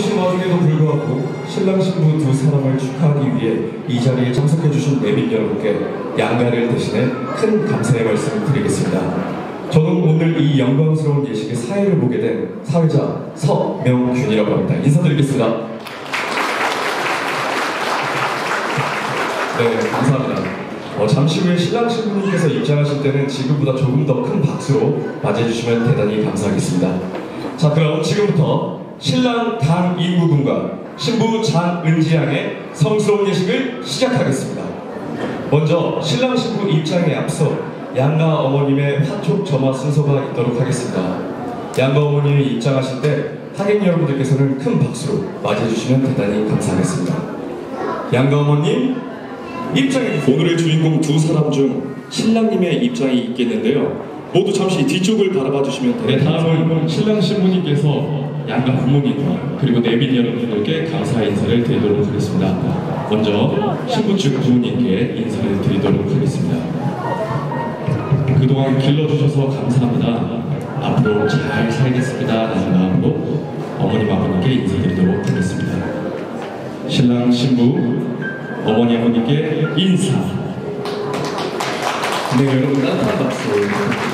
바쁘신 와중에도 불구하고 신랑 신부 두 사람을 축하하기 위해 이 자리에 참석해주신 내빈 여러분께 양가를 대신해 큰 감사의 말씀을 드리겠습니다. 저는 오늘 이 영광스러운 예식의 사회를 보게 된 사회자 서명균이라고 합니다. 인사드리겠습니다. 네, 감사합니다. 어, 잠시 후에 신랑 신부님께서 입장하실 때는 지금보다 조금 더 큰 박수로 맞이해주시면 대단히 감사하겠습니다. 자, 그럼 지금부터 신랑 강인구 군과 신부 장은지 양의 성스러운 예식을 시작하겠습니다. 먼저 신랑 신부 입장에 앞서 양가 어머님의 화촉 점화 순서가 있도록 하겠습니다. 양가 어머님이 입장하실 때 하객 여러분들께서는 큰 박수로 맞이해주시면 대단히 감사하겠습니다. 양가 어머님 입장해 오늘의 주인공 두 사람 중 신랑님의 입장이 있겠는데요. 모두 잠시 뒤쪽을 바라봐 주시면 네, 됩니다. 다음은 신랑 신부님께서 양가 부모님과 그리고 내빈 여러분들께 감사 인사를 드리도록 하겠습니다. 먼저 신부 측 부모님께 인사를 드리도록 하겠습니다. 그동안 길러주셔서 감사합니다. 앞으로 잘 살겠습니다. 라는 마음으로 어머님 아버님께 인사드리도록 하겠습니다. 신랑 신부 어머니 아버님께 인사. 네, 여러분 따뜻한 박수.